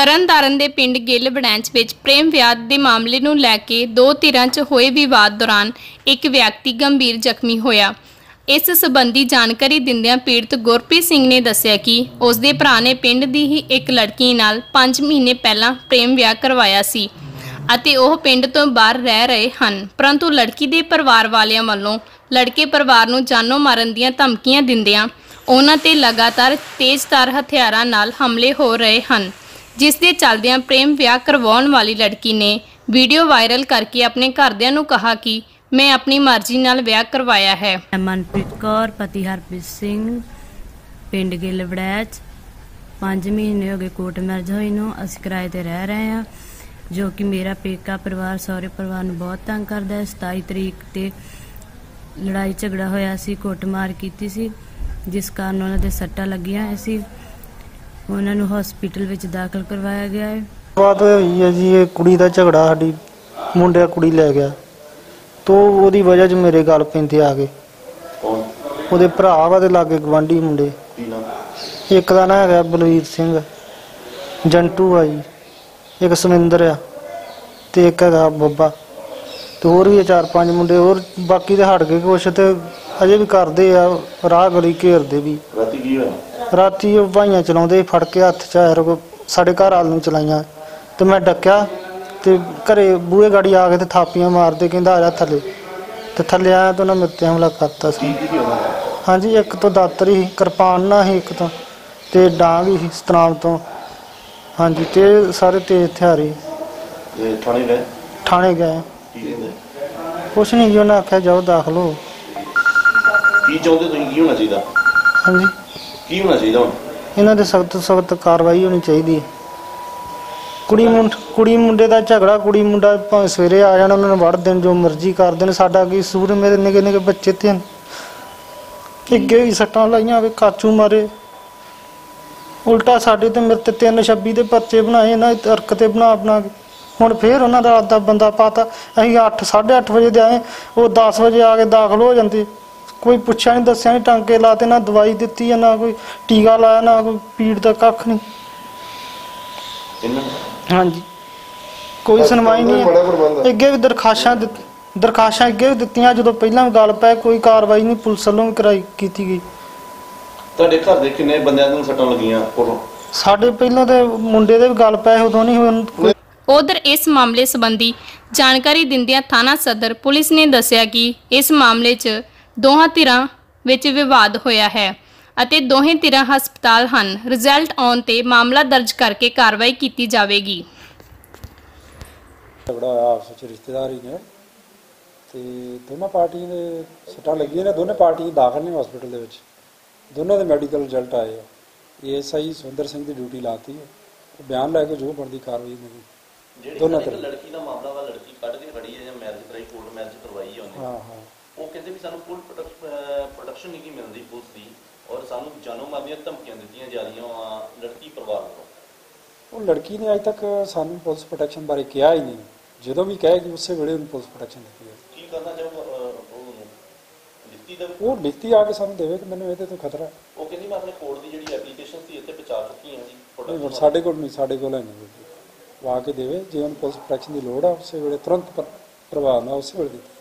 ਤਰਨਤਾਰਨ ਦੇ ਪਿੰਡ ਗਿੱਲ ਬੜੈਂਚ ਵਿੱਚ ਪ੍ਰੇਮ ਵਿਆਹ ਦੇ ਮਾਮਲੇ ਨੂੰ ਲੈ ਕੇ ਦੋ ਧਿਰਾਂ 'ਚ ਹੋਏ ਵਿਵਾਦ ਦੌਰਾਨ ਇੱਕ ਵਿਅਕਤੀ ਗੰਭੀਰ ਜ਼ਖਮੀ ਹੋਇਆ। ਇਸ ਸਬੰਧੀ ਜਾਣਕਾਰੀ ਦਿੰਦਿਆਂ ਪੀੜਤ ਗੁਰਪ੍ਰੀਤ ਸਿੰਘ ਨੇ ਦੱਸਿਆ ਕਿ ਉਸ ਦੇ ਭਰਾ ਨੇ ਪਿੰਡ ਦੀ ਹੀ ਇੱਕ ਲੜਕੀ ਨਾਲ 5 ਮਹੀਨੇ ਪਹਿਲਾਂ ਪ੍ਰੇਮ ਵਿਆਹ ਕਰਵਾਇਆ ਸੀ ਅਤੇ ਉਹ ਪਿੰਡ ਤੋਂ ਬਾਹਰ ਰਹਿ ਰਹੇ ਹਨ। ਪਰੰਤੂ ਲੜਕੀ ਦੇ ਪਰਿਵਾਰ ਵਾਲਿਆਂ ਵੱਲੋਂ ਲੜਕੇ ਪਰਿਵਾਰ ਨੂੰ ਜਾਨੋਂ ਮਾਰਨ ਦੀਆਂ ਧਮਕੀਆਂ ਦਿੰਦਿਆਂ ਉਹਨਾਂ ਤੇ ਲਗਾਤਾਰ ਤੇਜ਼ਧਾਰ ਹਥਿਆਰਾਂ ਨਾਲ ਹਮਲੇ ਹੋ ਰਹੇ ਹਨ। ਜਿਸ ਦੇ ਚੱਲਦਿਆਂ ਪ੍ਰੇਮ ਵਿਆਹ ਕਰਵਾਉਣ ਵਾਲੀ ਲੜਕੀ ਨੇ ਵੀਡੀਓ ਵਾਇਰਲ ਕਰਕੇ ਆਪਣੇ ਘਰਦਿਆਂ ਨੂੰ ਕਿਹਾ ਕਿ ਮੈਂ ਆਪਣੀ ਮਰਜ਼ੀ ਨਾਲ ਵਿਆਹ ਕਰਵਾਇਆ ਹੈ। ਮੈਂ ਮਨਪ੍ਰੀਤ ਕੌਰ, ਪਤੀ ਹਰਪ੍ਰੀਤ ਸਿੰਘ, ਪਿੰਡ ਗਿੱਲ ਵੜੈਚ 5 ਮਹੀਨੇ ਹੋ ਗਏ ਕੋਟ ਮੈਰਿਜ ਹੋਈ ਨੂੰ, ਅਸੀਂ ਕਿਰਾਏ ਤੇ ਰਹਿ ਰਹੇ ਹਾਂ, ਜੋ ਕਿ ਮੇਰਾ ਪੇਕਾ ਪਰਿਵਾਰ, ਸਹੁਰੇ ਪਰਿਵਾਰ ਨੂੰ ਬਹੁਤ ਤੰਗ ਕਰਦਾ ਹੈ। 27 ਤਰੀਕ ਤੇ ਲੜਾਈ ਝਗੜਾ ਹੋਇਆ ਸੀ, ਕੁੱਟਮਾਰ ਕੀਤੀ ਸੀ, ਜਿਸ ਕਾਰਨ ਉਹਨਾਂ ਦੇ ਸੱਟਾਂ ਲੱਗੀਆਂ ਹੋਈਆਂ ਸੀ। ਉਹਨਾਂ ਨੂੰ ਹਸਪੀਟਲ ਵਿੱਚ ਦਾਖਲ ਕਰਵਾਇਆ ਗਿਆ ਹੈ। ਬਾਤ ਹੋਈ ਹੈ ਜੀ ਇਹ ਕੁੜੀ ਦਾ ਝਗੜਾ ਸਾਡੀ ਮੁੰਡਾ ਕੁੜੀ ਲੈ ਗਿਆ। ਤੋ ਉਹਦੀ ਵਜ੍ਹਾ 'ਚ ਮੇਰੇ ਗੱਲ ਪੈਂਦੇ ਆ ਗਏ। ਉਹਦੇ ਭਰਾ ਵਾ ਦੇ ਲਾਗੇ ਗਵਾਂਢੀ ਮੁੰਡੇ। ਇੱਕ ਦਾ ਨਾਂ ਹੈਗਾ ਬਲਵੀਰ ਸਿੰਘ ਜੰਟੂ ਆ ਜੀ ਇੱਕ ਸਮਿੰਦਰ ਆ ਤੇ ਇੱਕ ਹੈਗਾ ਬੱਬਾ। ਤੇ ਹੋਰ ਵੀ ਚਾਰ ਪੰਜ ਮੁੰਡੇ ਹੋਰ ਬਾਕੀ ਤੇ ਹਟ ਗਏ ਕੁਛ ਤੇ ਅਜੇ ਵੀ ਕਰਦੇ ਆ ਰਾਹ ਗਲੀ ਘੇਰਦੇ ਵੀ। ਰਾਤੀ ਕੀ ਹੋਇਆ? ਰਾਤੀ ਉਹ ਭਾਈਆਂ ਚਲਾਉਂਦੇ ਫੜ ਕੇ ਹੱਥ 'ਚ ਆਇਆ ਰੋ ਸਾਡੇ ਘਰ ਵਾਲ ਨੂੰ ਚਲਾਈਆਂ। ਤੇ ਮੈਂ ਡੱਕਿਆ ਤੇ ਘਰੇ ਬੂਹੇ ਗਾੜੀ ਆ ਕੇ ਤੇ ਥਾਪੀਆਂ ਮਾਰਦੇ ਕਹਿੰਦਾ ਆ ਜਾ ਥੱਲੇ। ਤੇ ਥੱਲੇ ਆਇਆ ਤਾਂ ਉਹਨਾਂ ਮੇਰੇ ਤੇ ਹਮਲਾ ਕਰਤਾ ਸੀ। ਹਾਂਜੀ ਇੱਕ ਤੋਂ ਦਾਤਰ ਕਿਰਪਾਨ ਨਾ ਸੀ ਇੱਕ ਤੋਂ। ਤੇ ਡਾਂਗ ਸੀ ਸਤਨਾਮ ਤੋਂ। ਹਾਂਜੀ ਤੇ ਸਾਰੇ ਤੇਜ਼ ਹਥਿਆਰ ਤੇ ਥਾਣੇ ਗਏ? ਥਾਣੇ ਕੁਛ ਨਹੀਂ ਜੀ ਉਹਨਾਂ ਆਖਿਆ ਜਾਓ ਦਾਖਲ ਹੋ। ਕੀ ਚਾਹੁੰਦੇ ਤੁਸੀਂ? ਕੀ ਹੋਣਾ ਚਾਹੀਦਾ? ਹਾਂਜੀ। ਕੀ ਹੋਣਾ ਚਾਹੀਦਾ ਹੁਣ? ਇਹਨਾਂ ਦੇ ਸਖਤ ਸਖਤ ਕਾਰਵਾਈ ਹੋਣੀ ਚਾਹੀਦੀ ਹੈ। ਕੁੜੀ ਮੁੰਡ ਕੁੜੀ ਮੁੰਡੇ ਦਾ ਝਗੜਾ, ਕੁੜੀ ਮੁੰਡਾ ਭਾਵੇਂ ਸਵੇਰੇ ਆ ਜਾਣ, ਉਹਨਾਂ ਨੂੰ ਵੜ ਦੇਣ, ਜੋ ਮਰਜ਼ੀ ਕਰ ਦੇਣ, ਸਾਡਾ ਕੀ ਸੂਰ ਮੇਰੇ ਨਿੱਕੇ ਨਿੱਕੇ ਬੱਚੇ ਤੇ ਹਨ। ਅੱਗੇ ਵੀ ਸੱਟਾਂ ਲਾਈਆਂ ਵੇ ਕਾਚੂ ਮਾਰੇ। ਉਲਟਾ ਸਾਡੇ ਤੇ ਮੇਰੇ ਤੇ 326 ਦੇ ਪਰਚੇ ਬਣਾਏ, ਇਹਨਾਂ ਦੀ ਤਰਕ ਤੇ ਬਣਾ ਬਣਾ ਕੇ। ਹੁਣ ਫੇਰ ਉਹਨਾਂ ਦਾ ਅੱਧਾ ਬੰਦਾ ਪਾਤਾ। ਅਸੀਂ 8 8:30 ਵਜੇ ਦੇ ਆਏ, ਉਹ 10 ਵਜੇ ਆ ਕੇ ਦਾਖਲ ਹੋ ਜਾਂਦੇ। ਕੋਈ ਪੁੱਛਿਆ ਨਹੀਂ ਦੱਸਿਆ ਨਹੀਂ ਟਾਂਕੇ ਲਾਤੇ ਨਾ ਦਵਾਈ ਦਿੱਤੀ ਹੈ ਨਾ ਕੋਈ ਟੀਕਾ ਲਾਇਆ ਨਾ ਕੋਈ ਪੀੜ ਦਾ ਕੱਖ ਨਹੀਂ। ਇਹਨਾਂ ਹਾਂਜੀ। ਕੋਈ ਸੁਣਵਾਈ ਨਹੀਂ ਹੈ। ਅੱਗੇ ਵੀ ਦਰਖਾਸ਼ਾਂ ਦਿੱਤ- ਦਰਖਾਸ਼ਾਂ ਅੱਗੇ ਵੀ ਦਿੱਤੀਆਂ ਜਦੋਂ ਪਹਿਲਾਂ ਵੀ ਗੱਲ ਪੈ ਕੋਈ ਕਾਰਵਾਈ ਨਹੀਂ ਪੁਲਿਸ ਵੱਲੋਂ ਵੀ ਕਰਾਈ ਕੀਤੀ ਗਈ। ਤੁਹਾਡੇ ਘਰ ਦੇ ਕਿੰਨੇ ਬੰਦਿਆਂ ਨੂੰ ਸੱਟਾਂ ਲੱਗੀਆਂ ਕੋਲੋਂ ਸਾਡੇ ਪਹਿਲਾਂ ਤੇ ਮੁੰਡੇ ਦੇ ਵੀ ਗੱਲ ਪੈ ਉਦੋਂ ਨਹੀਂ ਹੋਣ ਕੋਈ ਉਧਰ ਇਸ ਮਾਮਲੇ ਸੰਬੰਧੀ ਜਾਣਕਾਰੀ ਦਿੰਦਿਆਂ ਥਾਣਾ ਸਦਰ ਪੁਲਿਸ ਨੇ ਦੱਸਿਆ ਕਿ ਇਸ ਮਾਮਲੇ 'ਚ ਦੋਹਾਂ ਧਿਰਾਂ ਵਿੱਚ ਵਿਵਾਦ ਹੋਇਆ ਹੈ ਅਤੇ ਦੋਹੇ ਧਿਰਾਂ ਹਸਪਤਾਲ ਹਨ। ਰਿਜ਼ਲਟ ਆਉਣ ਤੇ ਮਾਮਲਾ ਦਰਜ ਕਰਕੇ ਕਾਰਵਾਈ ਕੀਤੀ ਜਾਵੇਗੀ। ਝਗੜਾ ਹੋਇਆ ਆਪਸ ਵਿੱਚ ਰਿਸ਼ਤੇਦਾਰੀ ਨੇ ਤੇ ਦੋਨਾਂ ਪਾਰਟੀਆਂ ਦੇ ਸੱਟਾਂ ਲੱਗੀਆਂ ਨੇ। ਦੋਨੇ ਪਾਰਟੀਆਂ ਦਾਖਲ ਨੇ ਹਸਪੀਟਲ ਦੇ ਵਿੱਚ। ਦੋਨਾਂ ਦੇ ਮੈਡੀਕਲ ਰਿਜ਼ਲਟ ਆਏ ਆ। ਏਐਸਆਈ ਸੁੰਦਰ ਸਿੰਘ ਦੀ ਡਿਊਟੀ ਲਾਤੀ ਹੈ ਉਹ ਬਿਆਨ ਲੈ ਕੇ ਜੋ ਬਣਦੀ ਕਾਰਵਾਈ ਜਿਹੜੀ ਦੋਨਾਂ ਤਰ੍ਹਾਂ। ਲੜਕੀ ਦਾ ਮਾਮਲਾ ਵਾ ਲੜਕੀ ਕੱਢ ਕੇ ਖੜੀ ਹੈ ਜਾਂ ਮੈਰਿਜ ਕਰਾਈ ਕੋਰਟ ਮੈਰਿਜ ਕਰਵਾਈ ਹੈ ਉਹਨੇ? ਹਾਂ ਹਾਂ। ਉਹ ਕਹਿੰਦੇ ਵੀ ਸਾਨੂੰ ਫੁੱਲ ਪ੍ਰੋਟੈਕਸ਼ਨ ਨਹੀਂ ਮਿਲਦੀ ਪੁਲਿਸ ਦੀ ਔਰ ਸਾਨੂੰ ਜਾਨੋਂ ਮਾਰ ਦੀਆਂ ਧਮਕੀਆਂ ਦਿੱਤੀਆਂ ਜਾ ਰਹੀਆਂ ਵਾ ਲੜਕੀ ਪਰਿਵਾਰ ਵੱਲੋਂ। ਉਹ ਲੜਕੀ ਨੇ ਅਜੇ ਤੱਕ ਸਾਨੂੰ ਪੁਲਿਸ ਪ੍ਰੋਟੈਕਸ਼ਨ ਬਾਰੇ ਕਿਹਾ ਹੀ ਨਹੀਂ। ਜਦੋਂ ਵੀ ਕਹੇਗੀ ਉਸੇ ਵੇਲੇ ਉਹਨੂੰ ਪੁਲਿਸ ਪ੍ਰੋਟੈਕਸ਼ਨ ਦਿੱਤੀ ਹੈ ਕੀ ਕਰਨਾ ਚਾਹੋ ਉਹਨੂੰ? ਦਿੱਤੀ ਦਾ ਉਹ ਲਿਖਤੀ ਆ ਕੇ ਸਾਨੂੰ ਦੇਵੇ ਕਿ ਮੈਨੂੰ ਇਹਦੇ ਤੋਂ ਖਤਰਾ ਹੈ। ਉਹ ਕਹਿੰਦੀ ਮੈਂ ਆਪਣੇ ਕੋਰਟ ਦੀ ਜਿਹੜੀ ਐਪਲੀਕੇਸ਼ਨ ਸੀ ਇੱਥੇ ਪਹੁੰਚਾ ਚੁੱਕੀ ਹਾਂ ਜੀ ਸਾਡੇ ਕੋਲ ਨਹੀਂ ਸਾਡੇ ਕੋਲ ਹੈ ਨਹੀਂ। ਉਹ ਆ ਕੇ ਦੇਵੇ ਜੇ ਉਹਨੂੰ ਪੁਲਿਸ ਪ੍ਰੋਟੈਕਸ਼ਨ ਦੀ ਲੋੜ ਆ ਉਸੇ ਵੇਲੇ ਤੁਰੰਤ ਪਰ- ਪ੍ਰਭਾਵ ਨਾਲ ਉਸੇ ਵੇਲੇ ਦਿੱਤੀ।